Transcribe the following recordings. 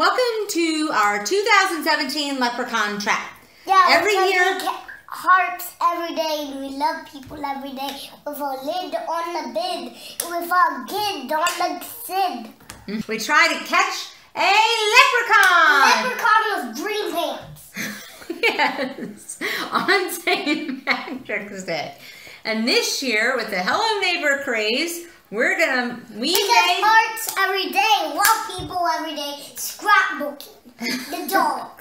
Welcome to our 2017 Leprechaun Trap. Yeah, Every year- we get hearts every day and we love people every day with a lid on the bid, with a kid on the sid. Mm-hmm. We try to catch a leprechaun. Leprechaun with green pants. yes, on St. Patrick's Day. And this year, with the Hello Neighbor craze, we're gonna we We made every day, love people every day, scrapbooking. The dog.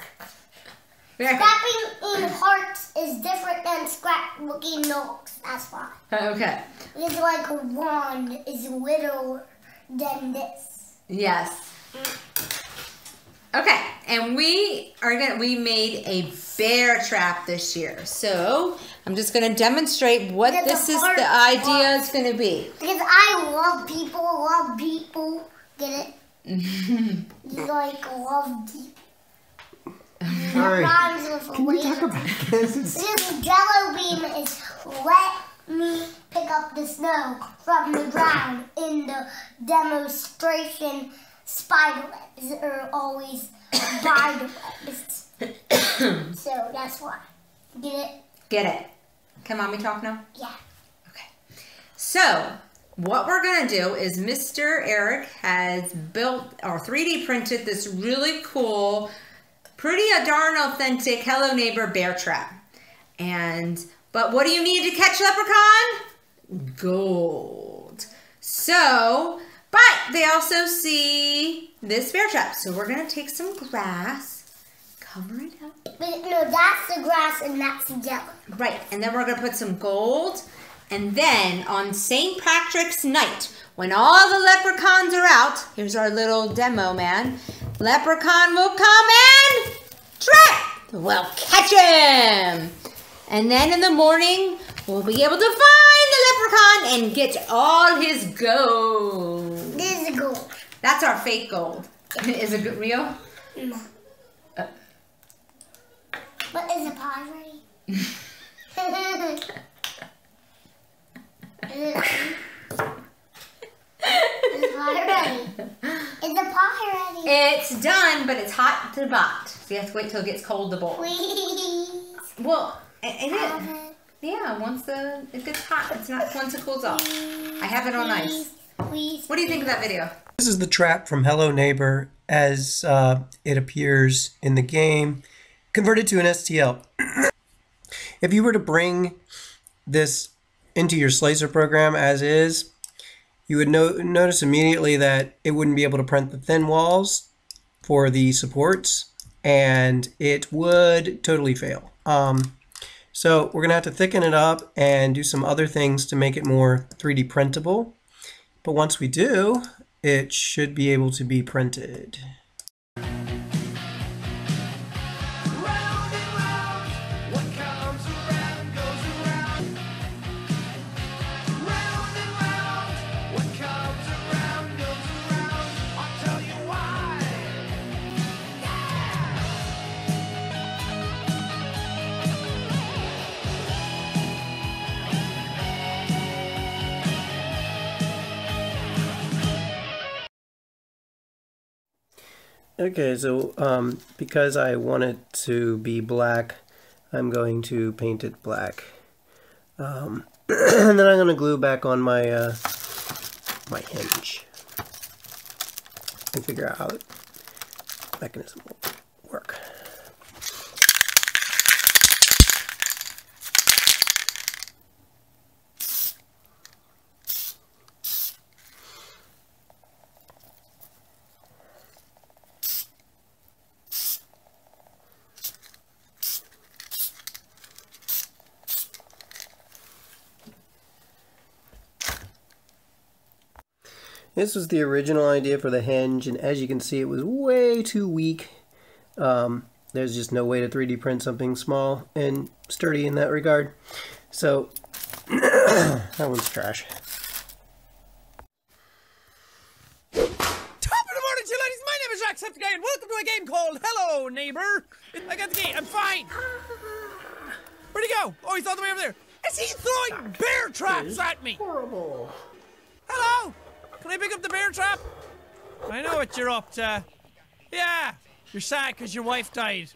Scrapping in hearts is different than scrapbooking dogs. That's why. okay. It's like a wand is littler than this. Yes. Mm. Okay, and we are gonna we made a bear trap this year. So I'm just gonna demonstrate what That's this a is the idea one. is gonna be. Because I love people, love people. Get it? like love people. Sorry. Can we talk about this? This jello beam is let me pick up the snow from the ground in the demonstration. Spider webs are always spider webs. so that's why. Get it? Get it? Can mommy talk now? Yeah. Okay. So, what we're going to do is Mr. Eric has built or 3D printed this really cool, pretty darn authentic Hello Neighbor bear trap. And, but what do you need to catch leprechaun? Gold. So, but they also see this bear trap. So we're going to take some grass, cover it up. But no, that's the grass and that's the jello. Right, and then we're gonna put some gold, and then on St. Patrick's night, when all the leprechauns are out, here's our little demo man. Leprechaun will come and trap. We'll catch him, and then in the morning we'll be able to find leprechaun and get all his gold. This is gold. That's our fake gold. Is it real? No. Uh. But is the pie ready? is the pie ready? Is the pie ready? It's done, but it's hot to the bot. So you have to wait till it gets cold to boil. Please. Well, it, it is. it. Yeah, once the it gets hot, it's not once it cools off. I have it on ice. Please. What do you think of that video? This is the trap from Hello Neighbor as uh, it appears in the game, converted to an STL. if you were to bring this into your Slicer program as is, you would no- notice immediately that it wouldn't be able to print the thin walls for the supports, and it would totally fail. Um, so we're going to have to thicken it up and do some other things to make it more 3D printable. But once we do, it should be able to be printed. Okay, so um, because I want it to be black, I'm going to paint it black. Um, and then I'm going to glue back on my uh, my hinge and figure out how the mechanism This was the original idea for the hinge, and as you can see, it was way too weak. Um, there's just no way to 3D print something small and sturdy in that regard. So, that one's trash. Top of the morning to you, ladies. My name is Jacksepticeye, and welcome to a game called Hello, Neighbor. I got the key. I'm fine. Where'd he go? Oh, he's all the way over there. Is he throwing bear traps at me? Horrible. Hello? Can I pick up the bear trap? I know what you're up to. Yeah, you're sad because your wife died.